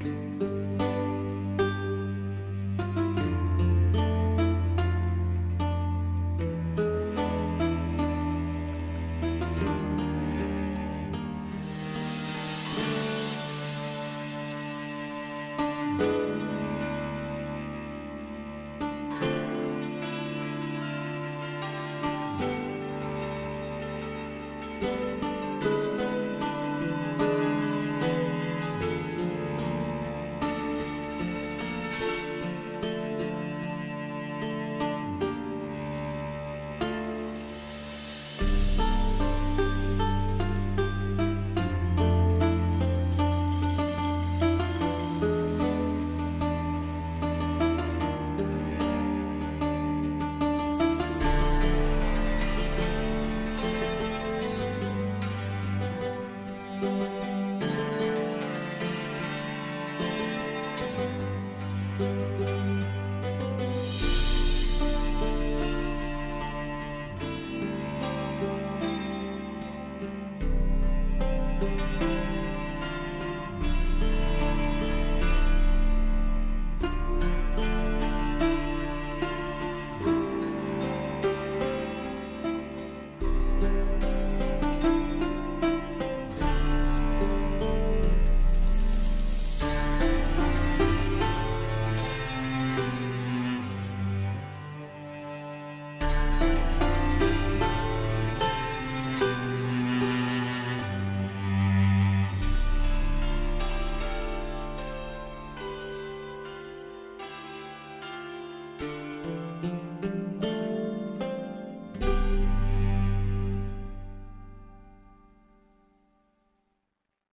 Bye.